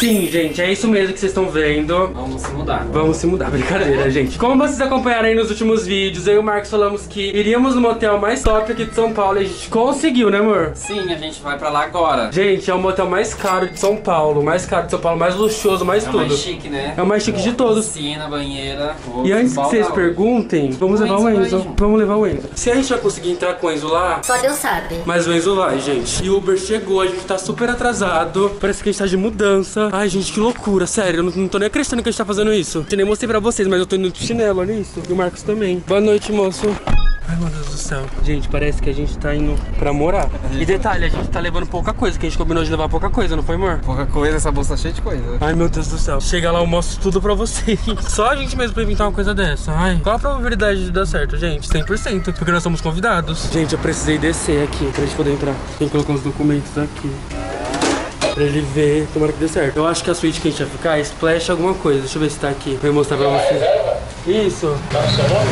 Sim, gente, é isso mesmo que vocês estão vendo. Vamos se mudar. Vamos se mudar, brincadeira, gente. Como vocês acompanharam aí nos últimos vídeos, eu e o Marcos falamos que iríamos no motel mais top aqui de São Paulo e a gente conseguiu, né, amor? Sim, a gente vai pra lá agora. Gente, é o motel mais caro de São Paulo, mais caro de São Paulo, mais luxuoso, mais É o tudo. mais chique, né? É o mais chique de todos. Piscina, banheira. E antes que vocês perguntem, vamos O levar o Enzo. Vamos levar o Enzo. Se a gente vai conseguir entrar com o Enzo lá, Só Deus sabe. mas o Enzo vai, gente. E o Uber chegou, a gente tá super atrasado. Parece que a gente tá de mudança. Ai, gente, que loucura, sério. Eu não, não tô nem acreditando que a gente tá fazendo isso. Eu nem mostrei pra vocês, mas eu tô indo de chinelo, olha isso. E o Marcos também. Boa noite, moço. Ai, meu Deus do céu. Gente, parece que a gente tá indo pra morar. E detalhe, a gente tá levando pouca coisa, que a gente combinou de levar pouca coisa, não foi, amor? Pouca coisa, essa bolsa tá cheia de coisa. Ai, meu Deus do céu. Chega lá, eu mostro tudo pra vocês. Só a gente mesmo pra inventar uma coisa dessa. Ai, qual a probabilidade de dar certo, gente? 100%. Porque nós somos convidados. Gente, eu precisei descer aqui pra gente poder entrar. Tem que colocar os documentos aqui. Pra ele ver, tomara que dê certo. Eu acho que a suíte que a gente vai ficar é Splash alguma coisa. Deixa eu ver se tá aqui. Pra eu mostrar pra vocês. Isso. Tá no seu nome?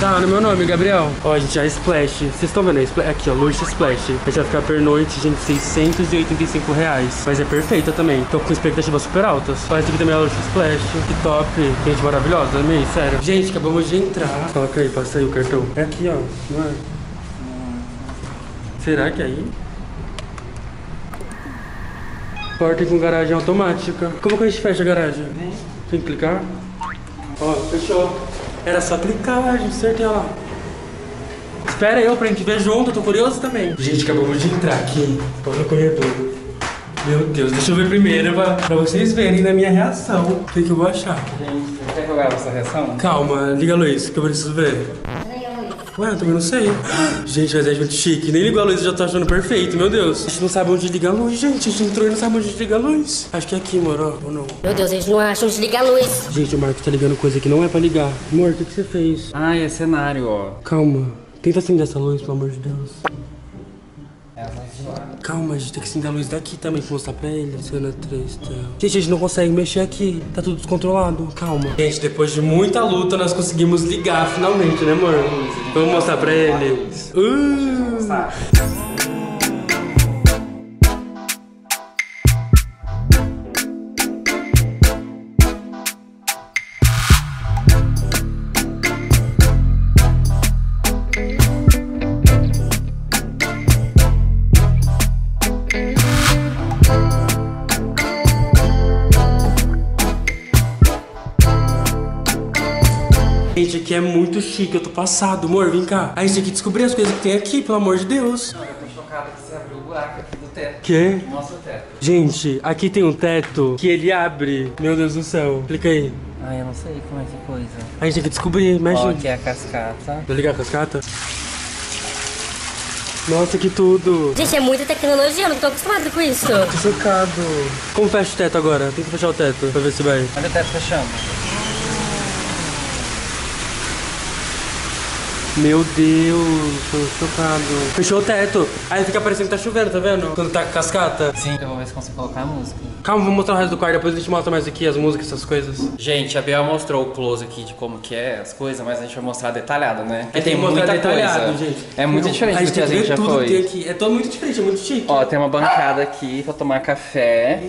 Tá, no meu nome, Gabriel. Ó, a gente já é Splash. Vocês estão vendo? aí? Spla- Aqui, ó, Luxo Splash. A gente vai ficar per noite, gente, 685 reais. Mas é perfeita também. Tô com expectativas super altas. Ó, esse aqui também é a Luxo Splash. Que top. Gente maravilhosa, amei, sério. Gente, acabamos de entrar. Coloca aí, passa aí o cartão. É aqui, ó. Não é? Será que é aí? Porta com garagem automática. Como que a gente fecha a garagem? Tem que clicar? Ó, fechou. Era só clicar, gente acertei lá. Espera eu pra gente ver junto, eu tô curioso também. Gente, acabamos de entrar aqui. Tô no corredor. Meu Deus, deixa eu ver primeiro pra, pra vocês verem na minha reação. O que, que eu vou achar? Gente, você quer jogar essa reação? Calma, liga a luz, que eu preciso ver. Ué, eu também não sei. Gente, mas é muito chique. Nem ligou a luz, eu já tô achando perfeito, meu Deus. A gente não sabe onde liga a luz, gente. A gente entrou e não sabe onde liga a luz. Acho que é aqui, amor, ó, ou não. Meu Deus, eles não acham de ligar a luz. Gente, o Marcos tá ligando coisa que não é pra ligar. Amor, o que, que você fez? Ah, é cenário, ó. Calma. Tenta acender essa luz, pelo amor de Deus. Calma, a gente tem que acender a luz daqui também pra mostrar pra ele. Cena 3, tá. Gente, a gente não consegue mexer aqui. Tá tudo descontrolado. Calma. Gente, depois de muita luta, nós conseguimos ligar finalmente, né, amor? Vamos mostrar pra ele. Uh! É muito chique. Eu tô passado, amor. Vem cá. A gente tem que descobrir as coisas que tem aqui, pelo amor de Deus. Eu tô chocado que você abriu o buraco aqui do teto. Que? Mostra o teto. Gente, aqui tem um teto que ele abre. Meu Deus do céu. Clica aí. Ai, eu não sei como é que coisa. A gente tem que descobrir. Mexe. Ó, aqui é a cascata. Vou ligar a cascata? Nossa, que tudo. Gente, é muita tecnologia, eu não tô acostumada com isso. Tô chocado. Como fecha o teto agora? Tem que fechar o teto pra ver se vai. Olha o teto fechando. Meu Deus, tô chocado. Fechou o teto. Aí fica parecendo que tá chovendo, tá vendo? Quando tá com cascata. Sim, eu vou ver se consigo colocar a música. Calma, vou mostrar o resto do quarto, depois a gente mostra mais aqui as músicas, essas coisas. Gente, a Bel mostrou o close aqui de como que é as coisas, mas a gente vai mostrar detalhado, né? Porque É, tem mostrar muita detalhado, coisa. gente. É muito Não, diferente do que a tem gente já tudo foi. tem aqui. É todo muito diferente, é muito chique. Ó, tem uma bancada aqui pra tomar café,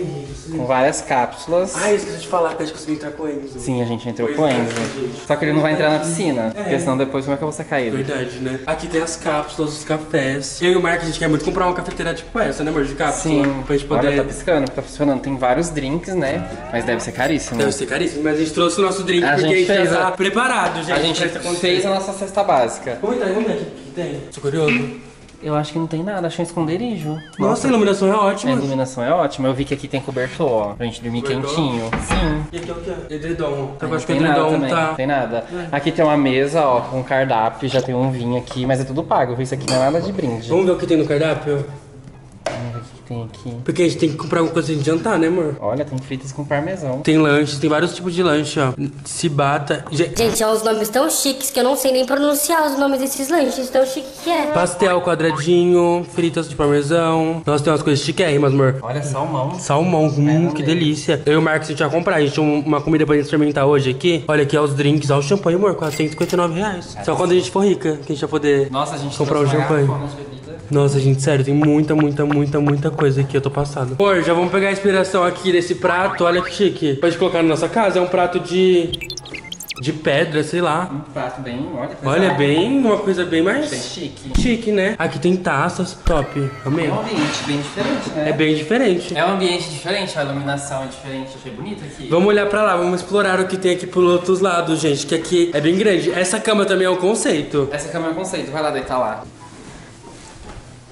com várias cápsulas. Ah, eu esqueci de falar que a gente conseguiu entrar com eles. Sim, a gente entrou Pois com é, Enzo. gente. Só que ele não vai entrar na piscina, É. porque senão depois como é que eu vou sacar Verdade, né? Aqui tem as cápsulas, os cafés. Eu e o Mark, a gente quer muito comprar uma cafeteira tipo essa, né, amor? De cápsula. Sim, Pra gente poder... olha, tá piscando, tá funcionando. Tem vários drinks, né? Mas deve ser caríssimo. Deve ser caríssimo, mas a gente trouxe o nosso drink A porque a gente fez já a- tá preparado, gente. A gente fez a nossa cesta básica. Vamos entrar, vamos ver o que, tem. Tô curioso. Eu acho que não tem nada, achei um esconderijo. Nossa, a iluminação é A ótima. iluminação é ótima. Eu vi que aqui tem cobertor, ó. Pra gente dormir Cobertor? quentinho. Sim. E aqui é o que é? Edredom. Eu Não acho que o tem nada edredom também, tá... não tem nada. Aqui tem uma mesa, ó, com cardápio, já tem um vinho aqui, mas é tudo pago, isso aqui não é nada de brinde. Vamos ver o que tem no cardápio? Tem aqui. Porque a gente tem que comprar alguma coisa de jantar, né, amor? Olha, tem fritas com parmesão. Tem lanches, tem vários tipos de lanche, ó. Cibata. Ge- Gente, é uns nomes tão chiques que eu não sei nem pronunciar os nomes desses lanches, tão chique que é. Pastel quadradinho, fritas de parmesão. Nossa, tem umas coisas chiquérrimas, amor. Olha, salmão. Salmão, hum, que delícia. Eu e o Marcos a gente vai comprar. A gente tinha um- uma comida pra gente experimentar hoje aqui. Olha aqui, ó, os drinks, ó, o champanhe, amor, 459 reais. Só quando a gente for rica, que a gente vai poder Nossa, a gente comprar o champanhe. Nossa, gente, sério, tem muita, muita, muita, muita coisa aqui. Eu tô passado. Pô, já vamos pegar a inspiração aqui desse prato. Olha que chique. Pode colocar na nossa casa. É um prato de. de pedra, sei lá. Um prato bem, olha. Olha, bem. uma coisa bem Bem mais. chique. chique, né? Aqui tem taças. Top. Amei. É um ambiente bem diferente, né? É bem diferente. É um ambiente diferente, a iluminação é diferente. Achei bonito aqui. Vamos olhar pra lá, vamos explorar o que tem aqui pros outros lados, gente. Que aqui é bem grande. Essa cama também é um conceito. Essa cama é um conceito, vai lá deitar lá.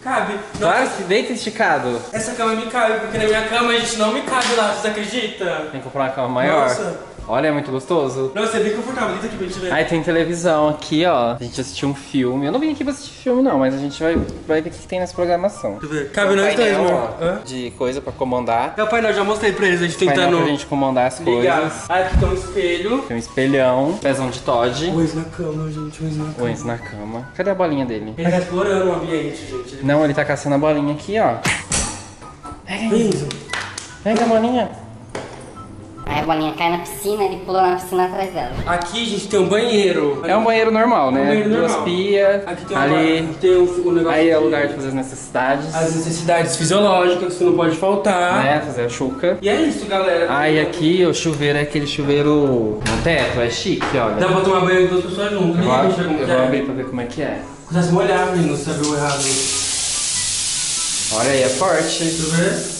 Cabe. Claro que deita esticado. Essa cama me cabe, porque na minha cama a gente não me cabe lá, vocês acreditam? Tem que comprar uma cama maior. Nossa. Olha, é muito gostoso. Nossa, é bem confortável. Deita aqui pra gente ver. Aí tem televisão aqui, ó. A gente assistiu um filme. Eu não vim aqui pra assistir filme, não, mas a gente vai, vai ver o que tem nessa programação. Deixa eu ver. Cabe nós dois, painel, amor. De coisa pra comandar. É o painel, já mostrei pra eles, a gente Painel tentando pra gente comandar as ligar. coisas. Ah, aqui tem um espelho. Tem um espelhão, pezão de Todd. O ex na cama, gente, o ex na cama. O na cama. Cadê a bolinha dele? Ele tá explorando o ambiente, gente. Ele... Não, ele tá caçando a bolinha aqui, ó. Enzo, Pega a bolinha. Aí a bolinha cai na piscina, ele pulou na piscina atrás dela. aqui a gente tem um banheiro. É um banheiro normal, né? Um banheiro Duas normal. pias. Aqui tem, uma ali. aqui tem um, um negócio Aí é o de- lugar de fazer as necessidades. As necessidades fisiológicas que não pode faltar. Né? Fazer a chuca. E é isso, galera. Aí aqui o chuveiro é aquele chuveiro no teto, é chique, olha. Dá pra tomar banho com duas pessoas juntas. Eu, acho- Deixa eu vou é. abrir pra ver como é que é. Cuidado se molhar, menino, se abriu errado. Olha aí, é forte. Deixa eu ver.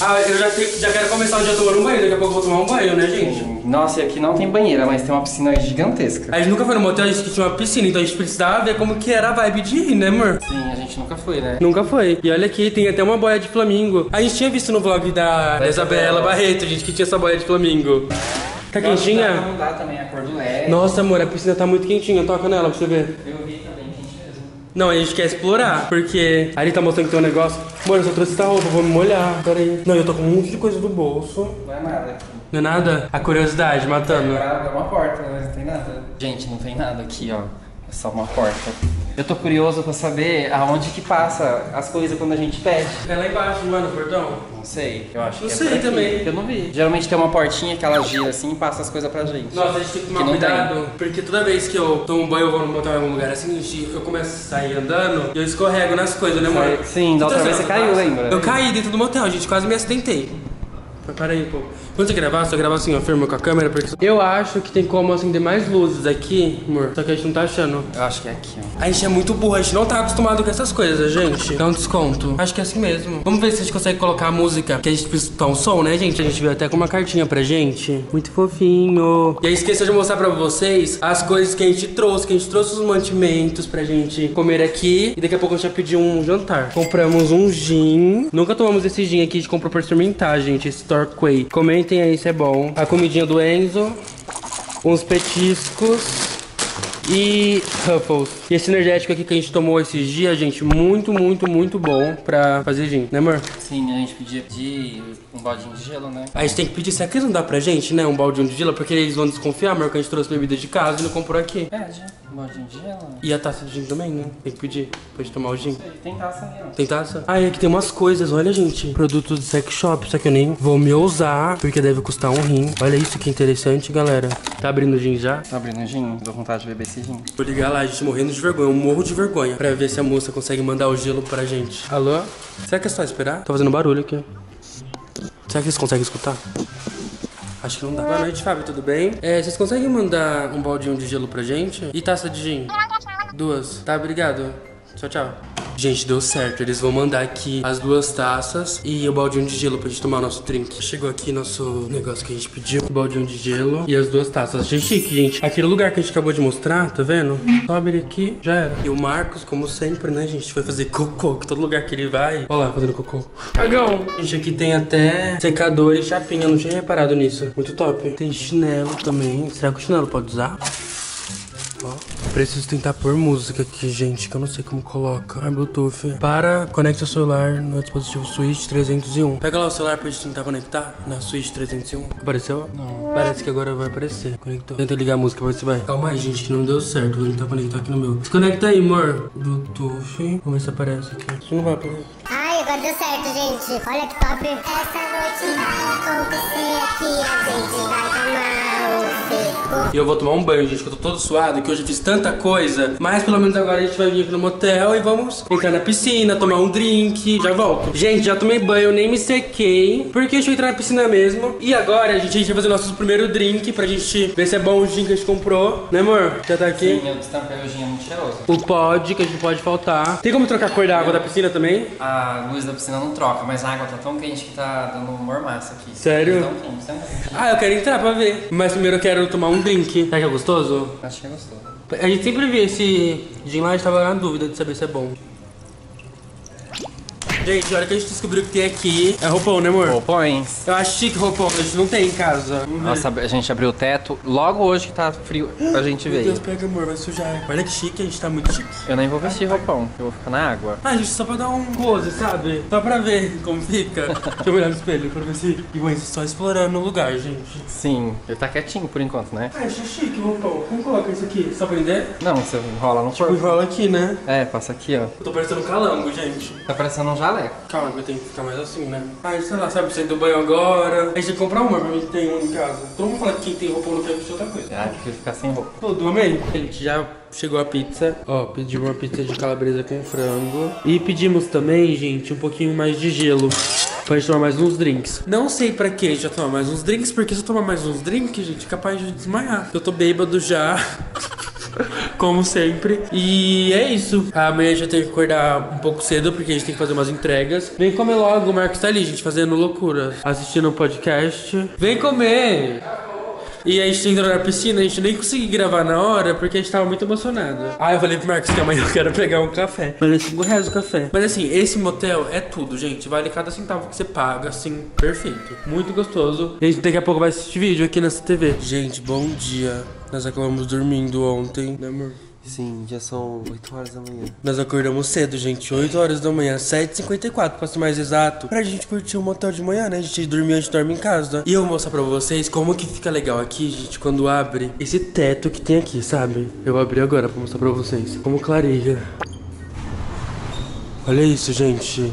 Ah, eu já, te- já quero começar o dia tomando um banho, daqui a pouco eu vou tomar um banho, né, gente? Nossa, e aqui não tem banheira, mas tem uma piscina gigantesca. A gente nunca foi no motel, a gente tinha uma piscina, então a gente precisava ver como que era a vibe de ir, né, amor? Sim, a gente nunca foi, né? Nunca foi. E olha aqui, tem até uma boia de flamingo. A gente tinha visto no vlog da, da Isabela Barreto, gente, que tinha essa boia de flamingo. Tá quentinha? Dá pra mudar também a cor do LED. Nossa, amor, a piscina tá muito quentinha. Toca nela pra você ver. Eu vi também. Não, a gente quer explorar, porque ali tá mostrando que tem um negócio. Amor, eu só trouxe essa roupa, vou me molhar. Pera aí. Não, eu tô com um monte de coisa no bolso. Não é nada aqui. Não é nada? A curiosidade matando. Agora é uma porta, mas não tem nada. Gente, não tem nada aqui, ó. Só uma porta. Eu tô curioso pra saber aonde que passa as coisas quando a gente pede. É lá embaixo, não é no portão? Não sei. Eu acho Não que é sei por aqui, também. Eu não vi. Geralmente tem uma portinha que ela gira assim e passa as coisas pra gente. Nossa, a gente tem que tomar Que não cuidado, porque toda vez que eu tomo banho ou vou no motel em algum lugar assim, gente, eu começo a sair andando e eu escorrego nas coisas, né, amor? Sim, da outra Então, vez assim, você caiu, eu- lembra? Eu caí dentro do motel, gente, quase me acidentei. Para aí, pô. Quando você gravar, você grava assim, ó, firme com a câmera, porque... Eu acho que tem como acender mais luzes aqui, amor, só que a gente não tá achando. Eu acho que é aqui, ó. A gente é muito burro, a gente não tá acostumado com essas coisas, gente. Dá um desconto. Acho que é assim mesmo. Vamos ver se a gente consegue colocar a música, que a gente precisa escutar um som, né, gente? A gente veio até com uma cartinha pra gente. Muito fofinho. E aí esqueci de mostrar pra vocês as coisas que a gente trouxe, que a gente trouxe os mantimentos pra gente comer aqui. E daqui a pouco a gente vai pedir um jantar. Compramos um gin. Nunca tomamos esse gin aqui, a gente comprou pra experimentar, gente. Esse Torquay. Comentem aí se é bom. A comidinha do Enzo. Uns petiscos e Ruffles. E esse energético aqui que a gente tomou esses dias, gente, muito, muito, muito bom pra fazer gin, né, amor? Sim, a gente podia pedir um baldinho de gelo, né? A gente tem que pedir, será que eles não dá pra gente, né, um baldinho de gelo? Porque eles vão desconfiar, amor, que a gente trouxe bebida de casa e não comprou aqui. Pede um baldinho de gelo. E a taça de gin também, né? Tem que pedir pra gente tomar o gin. Tem taça ó. Tem taça? Ah, e aqui tem umas coisas, olha, gente. Produtos de sex shop, só que eu nem vou me ousar, porque deve custar um rim. Olha isso que interessante, galera. Tá abrindo o gin já? Tá abrindo um gin? Dou vontade de beber esse gin. Vou ligar lá, a gente morrendo de vergonha, um morro de vergonha, pra ver se a moça consegue mandar o gelo pra gente. Alô? Será que é só esperar? Tô fazendo barulho aqui. Será que vocês conseguem escutar? Acho que não dá. Boa noite, Fábio, tudo bem? É, vocês conseguem mandar um baldinho de gelo pra gente? E taça de gin? Duas. Tá, obrigado. Tchau, tchau. Gente, deu certo. Eles vão mandar aqui as duas taças e o baldinho de gelo pra gente tomar nosso drink. Chegou aqui nosso negócio que a gente pediu. O baldinho de gelo e as duas taças. Achei chique, gente. Aquele lugar que a gente acabou de mostrar, tá vendo? Só abrir aqui, já era. E o Marcos, como sempre, né, gente? Vai fazer cocô. Todo lugar que ele vai. Olha lá, fazendo cocô. Cagão. Gente, aqui tem até secador e chapinha. Eu não tinha reparado nisso. Muito top. Tem chinelo também. Será que o chinelo pode usar? Preciso tentar pôr música aqui, gente, que eu não sei como coloca. Ah, Bluetooth. Para, conecta o celular no dispositivo Switch 301. Pega lá o celular pra gente tentar conectar na Switch 301. Apareceu? Não. Parece que agora vai aparecer. Conectou. Tenta ligar a música pra ver se vai. Calma aí, gente, que não deu certo. Vou tentar conectar aqui no meu. Desconecta aí, amor. Bluetooth. Vamos ver se aparece aqui. Isso não vai aparecer. Agora deu certo, gente. Olha que top. Essa noite vai acontecer aqui. A gente vai tomar o seco. E eu vou tomar um banho, gente, que eu tô todo suado, que hoje eu fiz tanta coisa. Mas pelo menos agora a gente vai vir aqui no motel e vamos entrar na piscina, tomar um drink. Já volto. Gente, já tomei banho, nem me sequei. Porque deixa eu entrar na piscina mesmo. E agora a gente, a gente vai fazer nosso primeiro drink pra gente ver se é bom o gin que a gente comprou. Né, amor? Já tá aqui. Sim, eu destampei o gin é muito cheiroso. O pod, que a gente pode faltar. Tem como trocar a cor da água da piscina também? A luz da piscina não troca, mas a água tá tão quente que tá dando um mormaço aqui. Sério? Tão quente, tão quente. Ah, eu quero entrar pra ver. Mas primeiro eu quero tomar um drink. Será que é gostoso? Acho que é gostoso. A gente sempre vê esse gin lá, a gente tava na dúvida de saber se é bom. Gente, olha que a gente descobriu que tem aqui. É roupão, né, amor? Roupões. Eu acho chique roupão, a gente não tem em casa. Nossa, a gente abriu o teto. Logo hoje que tá frio, a gente Meu veio. Deus, pega, amor, vai sujar. Olha que chique, a gente tá muito chique. Eu nem vou vestir roupão, eu vou ficar na água. Ah, gente, só pra dar um close, sabe? Só pra ver como fica. Deixa eu olhar no espelho pra ver se... E, mãe, só explorando o lugar, gente. Sim, ele tá quietinho por enquanto, né? Ah, achei chique o roupão. Como coloca isso aqui? Só prender? Não, você enrola no corpo. Enrola aqui, né? É, passa aqui, ó. Eu tô parecendo um calango, gente. Tá parecendo um jaleco. Calma, eu tenho que ficar mais assim, né? Ah, sei lá, sabe, sair do banho agora. A gente tem que comprar uma pra mim que tem um em casa. Todo mundo fala que quem tem roupa não quer vestir outra coisa. Ah, prefiro ficar sem roupa. Tudo, amei. A gente já chegou a pizza. Ó, pedimos uma pizza de calabresa com frango. E pedimos também, gente, um pouquinho mais de gelo. Pra gente tomar mais uns drinks. Não sei pra que a gente vai tomar mais uns drinks, porque se eu tomar mais uns drinks, gente, é capaz de desmaiar. Eu tô bêbado já. Como sempre. E é isso. Amanhã a gente vai ter que acordar um pouco cedo, porque a gente tem que fazer umas entregas. Vem comer logo, o Marcos tá ali, gente, fazendo loucuras. Assistindo um podcast. Vem comer! E a gente entrou na piscina, a gente nem conseguiu gravar na hora porque a gente tava muito emocionado. Ah, eu falei pro Marcos que amanhã eu quero pegar um café. Mas é 5 reais o café. Mas assim, esse motel é tudo, gente. Vale cada centavo que você paga, assim, perfeito. Muito gostoso. E a gente daqui a pouco vai assistir vídeo aqui nessa TV. Gente, bom dia. Nós acabamos dormindo ontem, né, amor? Sim, já são 8 horas da manhã. Nós acordamos cedo, gente, 8 horas da manhã, 7h54, pra ser mais exato. Pra gente curtir o motel de manhã, né? A gente dormir, a gente dorme em casa. E eu vou mostrar pra vocês como que fica legal aqui, gente, quando abre esse teto que tem aqui, sabe? Eu abri agora pra mostrar pra vocês. Como clareia. Olha isso, gente.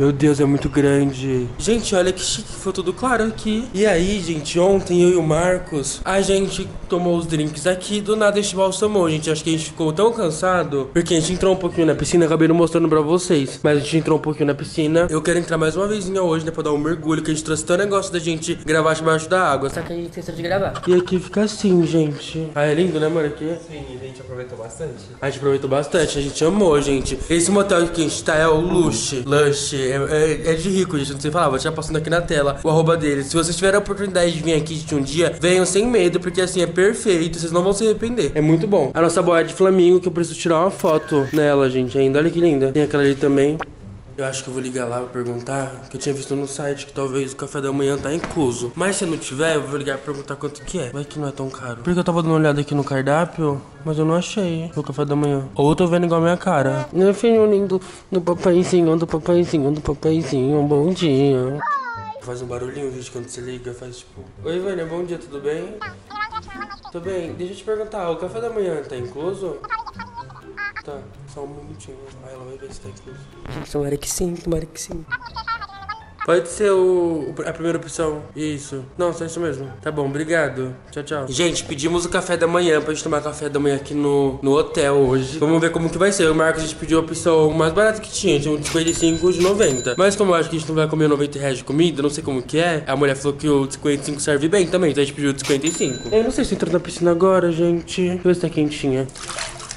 Meu Deus, é muito grande. Gente, olha que chique, foi tudo claro aqui. E aí, gente, ontem eu e o Marcos, a gente tomou os drinks aqui, do nada a gente balsamou, gente. Acho que a gente ficou tão cansado, porque a gente entrou um pouquinho na piscina, acabei não mostrando pra vocês. Mas a gente entrou um pouquinho na piscina. Eu quero entrar mais uma vezinha hoje, né, pra dar um mergulho, que a gente trouxe tão negócio da gente gravar debaixo da água. Só que a gente esqueceu de gravar. E aqui fica assim, gente. Ah, é lindo, né, mano? Aqui. Sim, a gente aproveitou bastante. A gente aproveitou bastante, a gente amou, gente. Esse motel que a gente tá é o Lush. Lush. É, é- é de rico, gente. Não sei falar, vou estar passando aqui na tela o arroba dele. Se vocês tiverem a oportunidade de vir aqui gente, um dia, venham sem medo, porque assim é perfeito. Vocês não vão se arrepender. É muito bom. A nossa boia de flamingo, que eu preciso tirar uma foto nela, gente, ainda. Olha que linda. Tem aquela ali também. Eu acho que eu vou ligar lá pra perguntar, que eu tinha visto no site que talvez o café da manhã tá incluso. Mas se não tiver, eu vou ligar pra perguntar quanto que é. Vai que não é tão caro. Porque eu tava dando uma olhada aqui no cardápio, mas eu não achei o café da manhã. Ou eu tô vendo igual a minha cara. Meu filho lindo do papaizinho, do papaizinho, do papaizinho, bom dia. Faz um barulhinho, gente, quando você liga, faz tipo... Oi, Vânia, bom dia, tudo bem? Tudo bem, deixa eu te perguntar, o café da manhã tá incluso? Tá, só um minutinho. Aí ela vai ver se tá incluso. Tomara que sim, tomara que sim. Pode ser o, o- a primeira opção. Isso. Não, só isso mesmo. Tá bom, obrigado. Tchau, tchau. Gente, pedimos o café da manhã pra gente tomar café da manhã aqui no, no hotel hoje. Vamos ver como que vai ser. O Marcos, a gente pediu a opção mais barata que tinha. Tinha um de 55 de 90. Mas como eu acho que a gente não vai comer 90 reais de comida, não sei como que é. A mulher falou que o de 55 serve bem também. Então a gente pediu o de 55. Eu não sei se entrou na piscina agora, gente. Deixa eu ver se tá quentinha.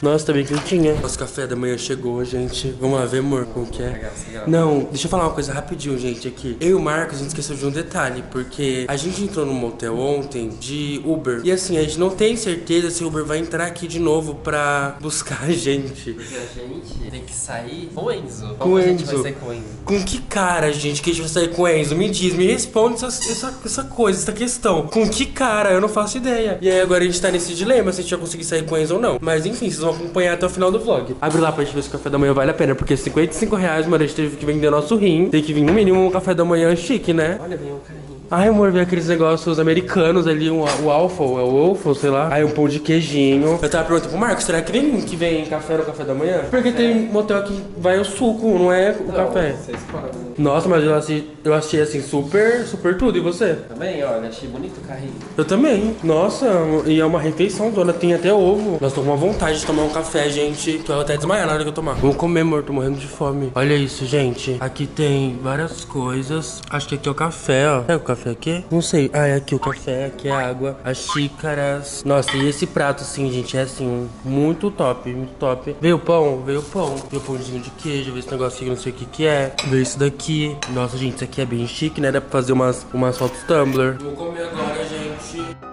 Nossa, tá bem quentinha. Nosso café da manhã chegou, gente. Vamos lá ver, amor, como que é. Não, deixa eu falar uma coisa rapidinho, gente, aqui. Eu e o Marcos, a gente esqueceu de um detalhe, porque a gente entrou no motel ontem de Uber. E assim, a gente não tem certeza se o Uber vai entrar aqui de novo pra buscar a gente. Porque a gente tem que sair com o Enzo. Com Como o a gente Enzo. vai sair com o Enzo? Com que cara, gente, que a gente vai sair com o Enzo? Me diz, me responde essa, essa, essa coisa, essa questão. Com que cara? Eu não faço ideia. E aí agora a gente tá nesse dilema se a gente vai conseguir sair com o Enzo ou não. Mas enfim, vocês vão acompanhar até o final do vlog. Abre lá pra gente ver se o café da manhã vale a pena, porque 55 reais, mano, a gente teve que vender nosso rim. Tem que vir no mínimo um café da manhã chique, né? Olha, vem um carrinho. Ai, amor, vem aqueles negócios americanos ali, um, o Alfo, é o Alfo, sei lá. Aí um pão de queijinho. Eu tava perguntando pro Marcos, será que vem que vem café no café da manhã? Porque tem motel que vai o suco, não é o café. Vocês podem. Nossa, mas eu achei, eu achei assim super, super tudo. E você? Também, olha, achei bonito o carrinho. Eu também. Nossa, e é uma refeição, dona. Tem até ovo. Nós tô com uma vontade de tomar um café, gente. Que eu vou até desmaiar na hora que eu tomar. Vamos comer, amor. Tô morrendo de fome. Olha isso, gente. Aqui tem várias coisas. Acho que aqui é o café, ó. É o café aqui? Não sei. Ah, é aqui o café, aqui é a água. As xícaras. Nossa, e esse prato, assim, gente, é assim, muito top, muito top. Veio o pão? Veio o pão. Veio o pãozinho de queijo, veio esse negocinho, não sei o que que é. Veio isso daqui. Nossa, gente, isso aqui é bem chique, né? Dá pra fazer umas, umas fotos Tumblr. Vou comer agora, gente.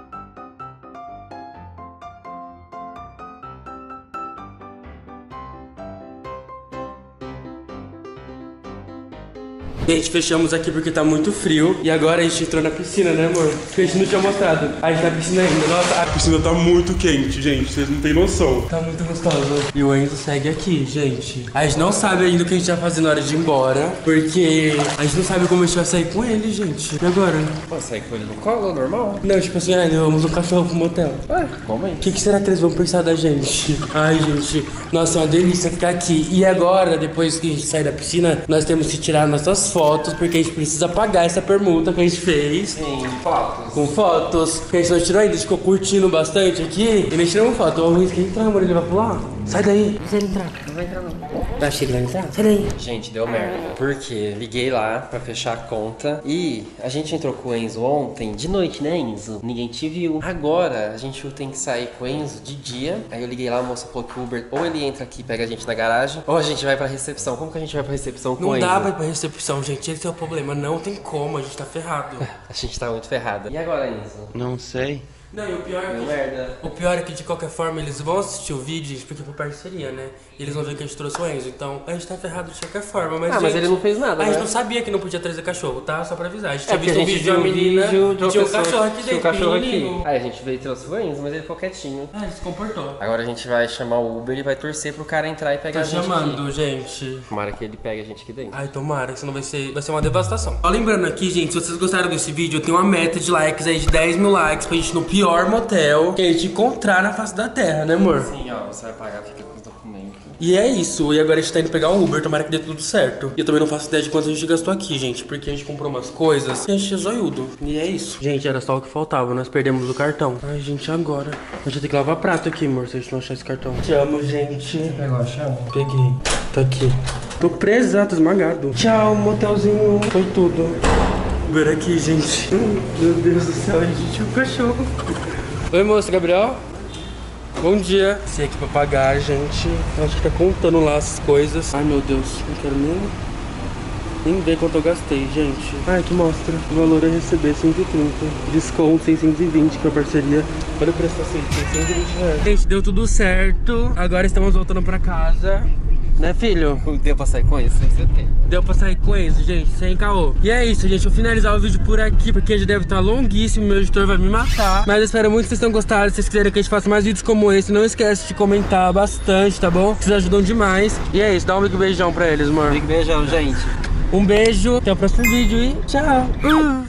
Gente, fechamos aqui porque tá muito frio. E agora a gente entrou na piscina, né, amor? Que a gente não tinha mostrado. A gente tá na piscina ainda. Nossa, a piscina tá muito quente, gente. Vocês não têm noção. Tá muito gostosa. E o Enzo segue aqui, gente. A gente não sabe ainda o que a gente vai fazer na hora de ir embora. Porque a gente não sabe como a gente vai sair com ele, gente. E agora? Pode sair com ele no colo, normal? Não, tipo assim, ah, levamos um cachorro pro motel. Ué, como aí? O que, que será que eles vão pensar da gente? Ai, gente, nossa, é uma delícia ficar aqui. E agora, depois que a gente sair da piscina, nós temos que tirar nossas fotos, porque a gente precisa pagar essa permuta que a gente fez. Sim, fotos. Com fotos, porque a gente não tirou ainda, a gente ficou curtindo bastante aqui. E nem tiramos foto. O Luiz quer entrar, amor, ele vai pular. Sai daí. Não vai entrar. Não vai entrar, não. Achei que ele vai entrar. Sai daí. Gente, deu merda. Porque liguei lá pra fechar a conta e a gente entrou com o Enzo ontem de noite, né, Enzo? Ninguém te viu. Agora a gente tem que sair com o Enzo de dia. Aí eu liguei lá, a moça falou que o Uber ou ele entra aqui e pega a gente na garagem, ou a gente vai pra recepção. Como que a gente vai pra recepção com o Não Enzo? dá pra ir pra recepção, gente. Esse é o problema. Não tem como, a gente tá ferrado. A gente tá muito ferrada. E agora, Enzo? Não sei. Não, e o pior é que. merda. O pior é que de qualquer forma eles vão assistir o vídeo, gente, porque é por parceria, né? E eles vão ver que a gente trouxe o Enzo. Então a gente tá ferrado de qualquer forma. Mas, Ah, mas gente, ele não fez nada, A gente né? não sabia que não podia trazer cachorro, tá? Só pra avisar. A gente É tinha visto um vídeo de uma um menina de uma tinha um cachorro aqui tinha dentro. um cachorro aqui. Aí a gente veio e trouxe o Enzo, mas ele ficou quietinho. É, ele se comportou. Agora a gente vai chamar o Uber e vai torcer pro cara entrar e pegar Tô a gente chamando, aqui. gente. Tomara que ele pegue a gente aqui dentro. Ai, tomara, senão vai ser, vai ser uma devastação. Ó, lembrando aqui, gente, se vocês gostaram desse vídeo, eu tenho uma meta de likes aí de 10 mil likes pra gente ir no pior motel que a gente encontrar na face da terra, né, amor? Sim, ó, você vai pagar, fica com os documentos. E é isso, e agora a gente tá indo pegar um Uber, tomara que dê tudo certo. E eu também não faço ideia de quanto a gente gastou aqui, gente, porque a gente comprou umas coisas e a gente é zoiudo. E é isso. Gente, era só o que faltava, nós perdemos o cartão. Ai, gente, agora? A gente vai ter que lavar prato aqui, amor, se a gente não achar esse cartão. Te amo, gente. Pegou a chave? Peguei. Tá aqui. Tô preso, ah, tô esmagado. Tchau, motelzinho. Foi tudo. Uber aqui, gente. Meu Deus do céu, a gente tinha um cachorro. Oi, moço, Gabriel. Bom dia. Esse aqui pra pagar, gente. Eu Acho que tá contando lá as coisas. Ai, meu Deus. Não quero nem, nem ver quanto eu gastei, gente. Ai, que mostra. O valor a receber 130. Desconto 620, que é a parceria. Olha o preço 620 reais. Gente, deu tudo certo. Agora estamos voltando pra casa. Né, filho? Deu pra sair com isso? Sem certeza. Deu pra sair com isso, gente, sem caô. E é isso, gente. Vou finalizar o vídeo por aqui, porque já deve estar longuíssimo. Meu editor vai me matar. Mas eu espero muito que vocês tenham gostado. Se vocês quiserem que a gente faça mais vídeos como esse, não esquece de comentar bastante, tá bom? Vocês ajudam demais. E é isso, dá um big beijão pra eles, amor. Big beijão, gente. Um beijo, até o próximo vídeo e tchau. Uh.